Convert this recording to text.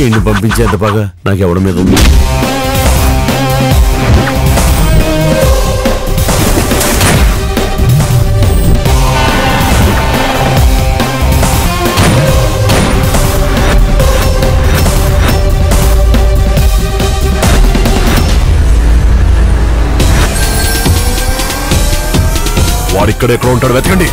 ఈయన్ని పంపించేంత బాగా? నాకెవడ మీద ఉంది? వాడిక్కడ ఎక్కడ ఉంటాడు. వెతకండి.